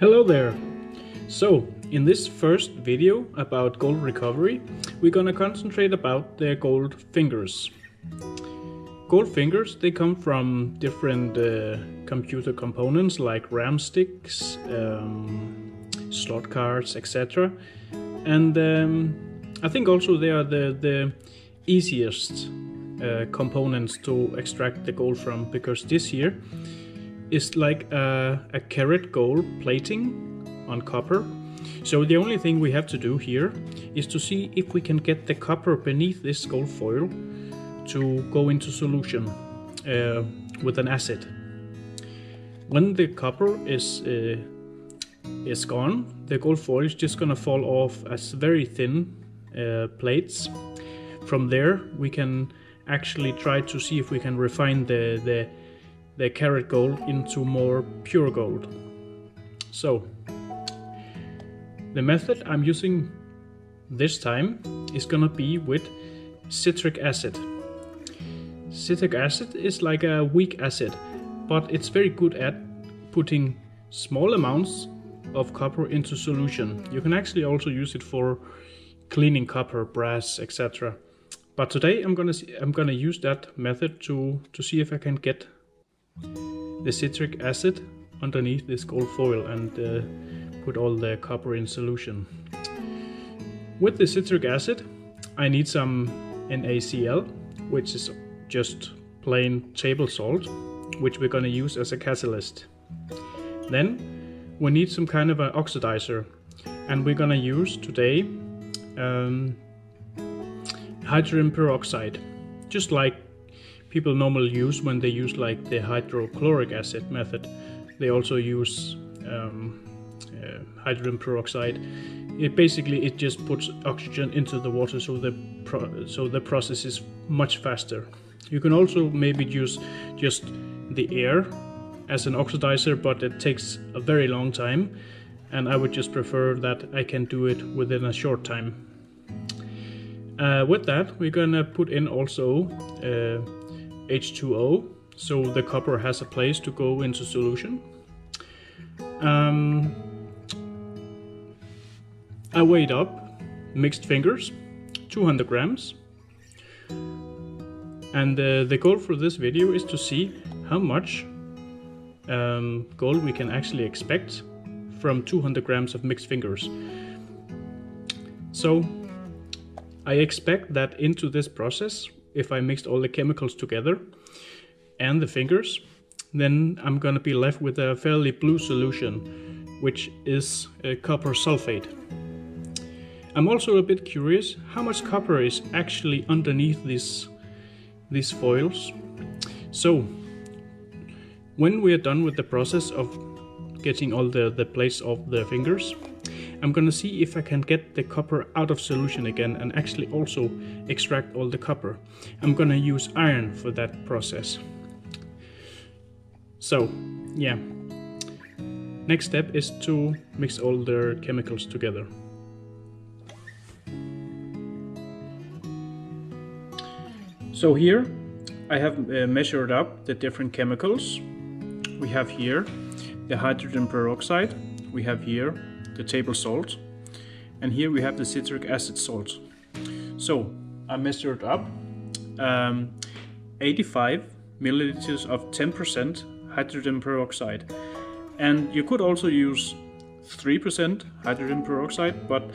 Hello there! So, in this first video about gold recovery, we're gonna concentrate about the gold fingers. Gold fingers, they come from different uh, computer components like RAM sticks, um, slot cards, etc. And um, I think also they are the, the easiest uh, components to extract the gold from because this here is like a, a gold plating on copper. So the only thing we have to do here is to see if we can get the copper beneath this gold foil to go into solution uh, with an acid. When the copper is uh, is gone, the gold foil is just gonna fall off as very thin uh, plates. From there, we can actually try to see if we can refine the, the, the carat gold into more pure gold. So, the method I'm using this time is gonna be with citric acid. Citric acid is like a weak acid, but it's very good at putting small amounts of copper into solution. You can actually also use it for cleaning copper, brass, etc. But today I'm gonna see, I'm gonna use that method to to see if I can get the citric acid underneath this gold foil and uh, put all the copper in solution. With the citric acid, I need some NaCl, which is just plain table salt, which we're gonna use as a catalyst. Then we need some kind of an oxidizer, and we're gonna use today um, hydrogen peroxide, just like people normally use when they use like the hydrochloric acid method. They also use um, uh, hydrogen peroxide. It basically it just puts oxygen into the water, so the so the process is much faster. You can also maybe use just the air as an oxidizer, but it takes a very long time, and I would just prefer that I can do it within a short time. Uh, with that, we're gonna put in also uh, H2O, so the copper has a place to go into solution. Um, I weighed up mixed fingers, 200 grams. And uh, the goal for this video is to see how much um, gold we can actually expect from 200 grams of mixed fingers. So I expect that into this process, if I mixed all the chemicals together and the fingers, then I'm gonna be left with a fairly blue solution, which is copper sulfate. I'm also a bit curious how much copper is actually underneath these, these foils. So, when we are done with the process of getting all the, the plates of the fingers, I'm gonna see if I can get the copper out of solution again and actually also extract all the copper. I'm gonna use iron for that process. So, yeah. Next step is to mix all the chemicals together. So here I have uh, measured up the different chemicals. We have here the hydrogen peroxide, we have here the table salt, and here we have the citric acid salt. So I measured up um, 85 milliliters of 10% hydrogen peroxide. And you could also use 3% hydrogen peroxide, but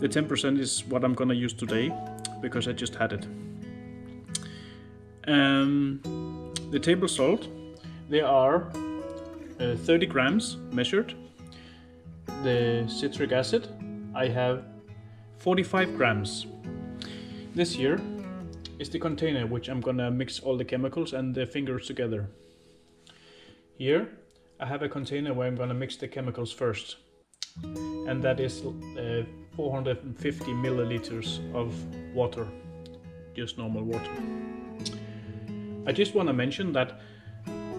the 10% is what I'm gonna use today because I just had it. Um, the table salt, there are uh, 30 grams measured. The citric acid, I have 45 grams. This here is the container which I'm gonna mix all the chemicals and the fingers together. Here I have a container where I'm gonna mix the chemicals first. And that is uh, 450 milliliters of water, just normal water. I just want to mention that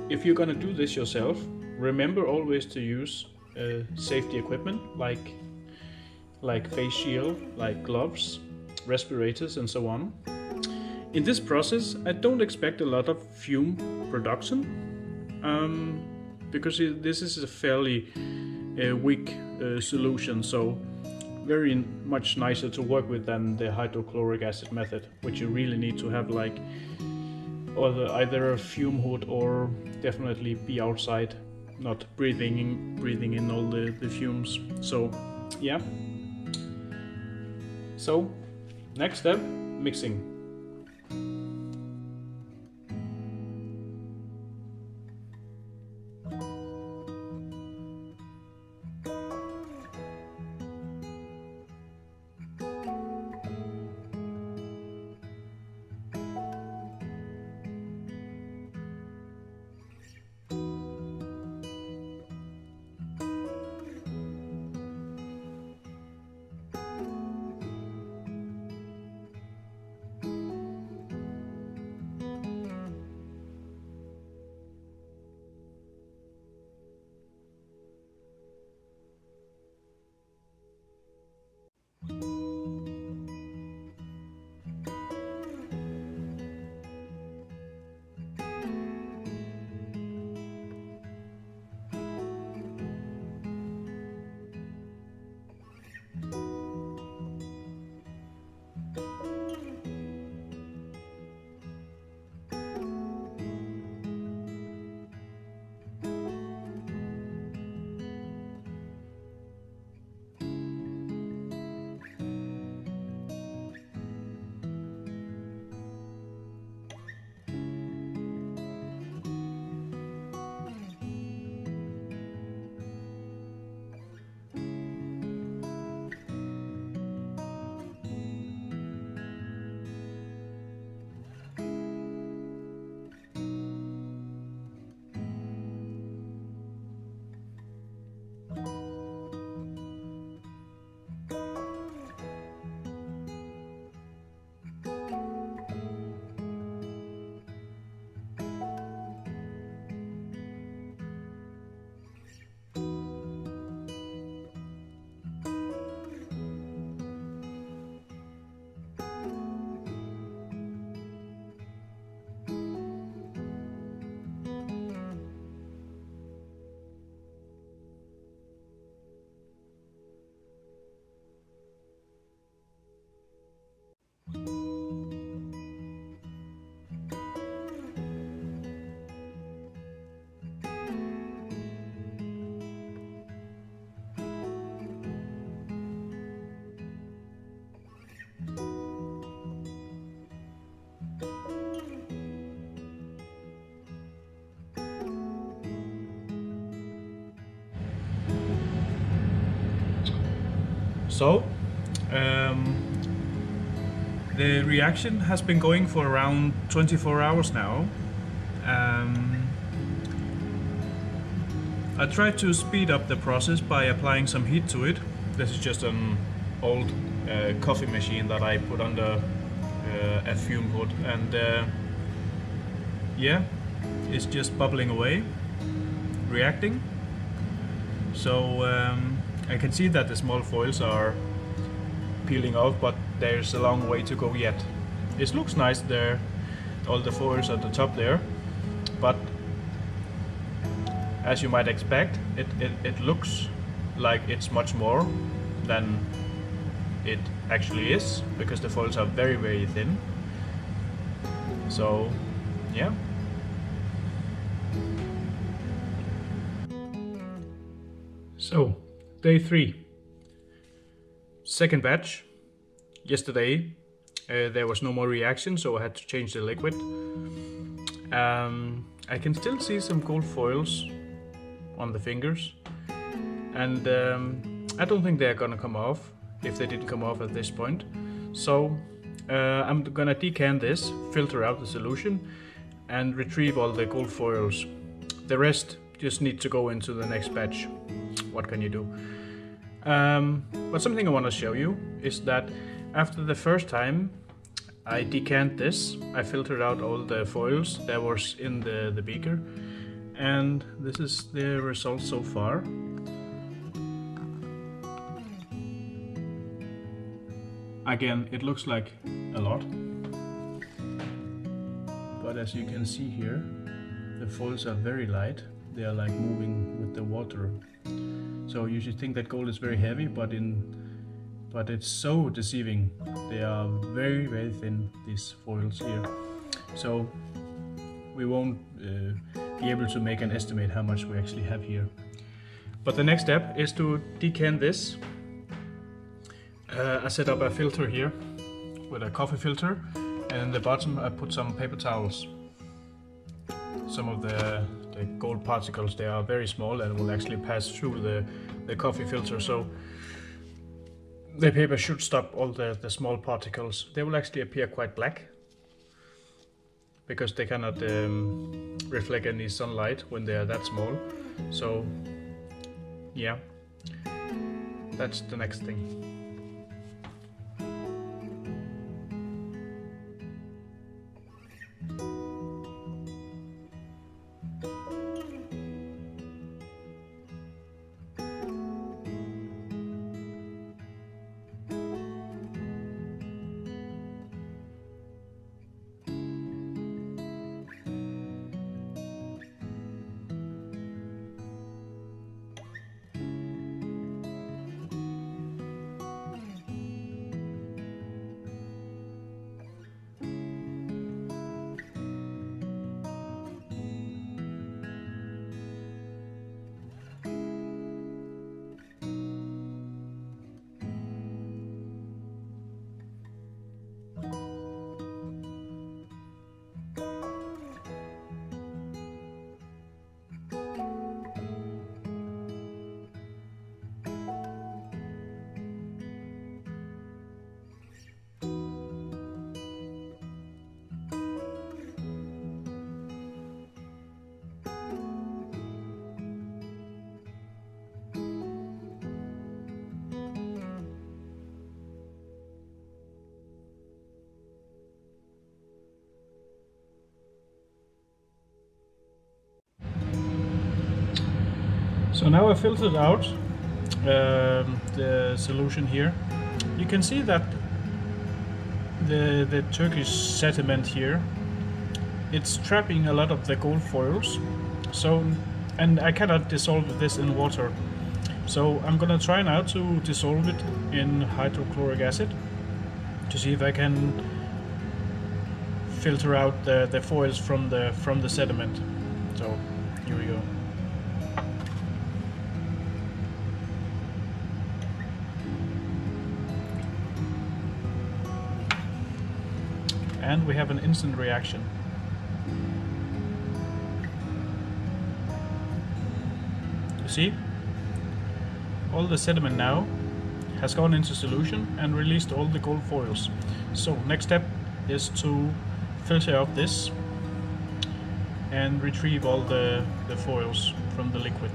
if you're gonna do this yourself, remember always to use uh, safety equipment like like face shield, like gloves, respirators, and so on. In this process, I don't expect a lot of fume production um, because this is a fairly a weak uh, solution. So very much nicer to work with than the hydrochloric acid method, which you really need to have like either, either a fume hood or definitely be outside, not breathing in, breathing in all the, the fumes. So yeah. So next step, mixing. So, um, the reaction has been going for around 24 hours now. Um, I tried to speed up the process by applying some heat to it. This is just an old uh, coffee machine that I put under uh, a fume hood and uh, yeah, it's just bubbling away, reacting. So um, I can see that the small foils are peeling off, but there's a long way to go yet. It looks nice there, all the foils at the top there, but as you might expect, it, it, it looks like it's much more than it actually is, because the foils are very, very thin. So, yeah. So, Day three second batch. Yesterday uh, there was no more reaction, so I had to change the liquid. Um, I can still see some gold foils on the fingers, and um, I don't think they're gonna come off if they didn't come off at this point. So uh, I'm gonna decant this, filter out the solution, and retrieve all the gold foils. The rest just need to go into the next batch what can you do? Um, but something I want to show you is that after the first time I decant this, I filtered out all the foils that was in the, the beaker and this is the result so far. Again, it looks like a lot, but as you can see here, the foils are very light. They are like moving with the water. So you should think that gold is very heavy, but in but it's so deceiving. They are very very thin these foils here. So we won't uh, be able to make an estimate how much we actually have here. But the next step is to decant this. Uh, I set up a filter here with a coffee filter and in the bottom I put some paper towels. Some of the, the gold particles, they are very small and will actually pass through the, the coffee filter so the paper should stop all the, the small particles. They will actually appear quite black because they cannot um, reflect any sunlight when they are that small. So yeah, that's the next thing. So now I filtered out um, the solution here. You can see that the, the Turkish sediment here, it's trapping a lot of the gold foils. So, and I cannot dissolve this in water. So I'm gonna try now to dissolve it in hydrochloric acid to see if I can filter out the, the foils from the from the sediment. So here we go. And we have an instant reaction. You see? All the sediment now has gone into solution and released all the gold foils. So next step is to filter out this and retrieve all the, the foils from the liquid.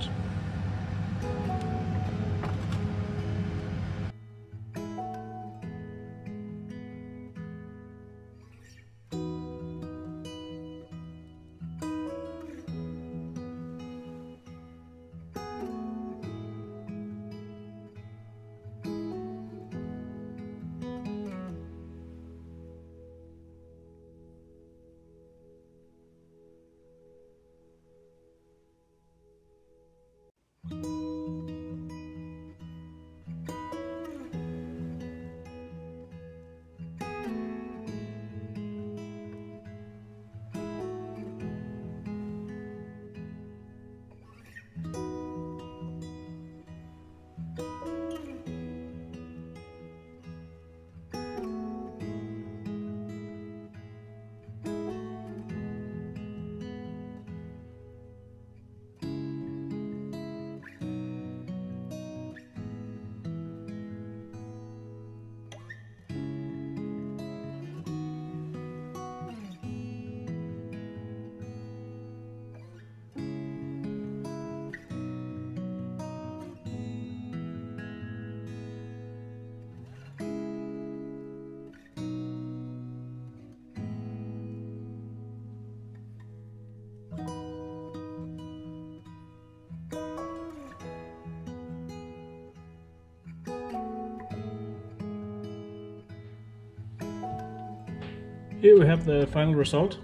Here we have the final result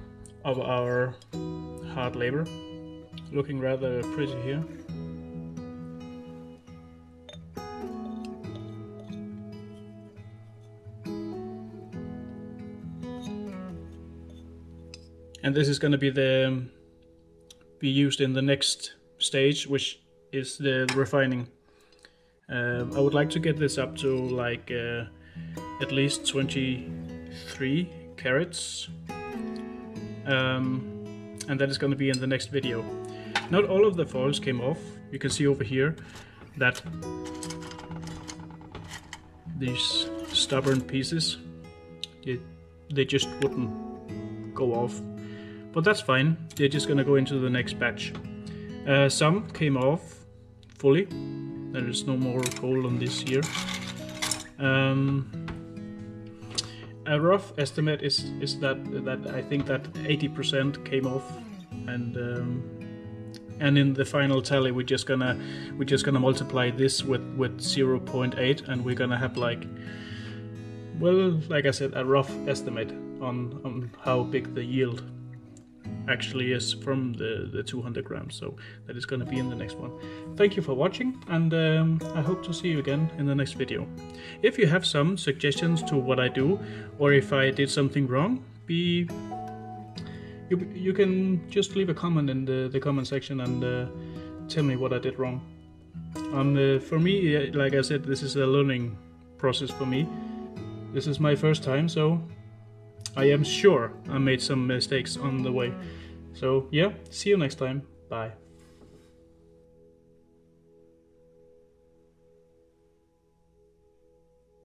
of our hard labor, looking rather pretty here. And this is going to be the be used in the next stage, which is the refining. Um, I would like to get this up to like uh, at least 23 carats. Um, and that is going to be in the next video. Not all of the foils came off. You can see over here that these stubborn pieces, they, they just wouldn't go off. But that's fine, they're just gonna go into the next batch. Uh, some came off fully, there is no more gold on this here. Um, a rough estimate is is that that I think that 80% came off, and um, and in the final tally we're just gonna we're just gonna multiply this with with 0.8, and we're gonna have like well, like I said, a rough estimate on on how big the yield actually is from the, the 200 grams. So that is going to be in the next one. Thank you for watching and um, I hope to see you again in the next video. If you have some suggestions to what I do or if I did something wrong, be you, you can just leave a comment in the, the comment section and uh, tell me what I did wrong. Um, uh, for me, like I said, this is a learning process for me. This is my first time, so I am sure I made some mistakes on the way. So yeah, see you next time. Bye.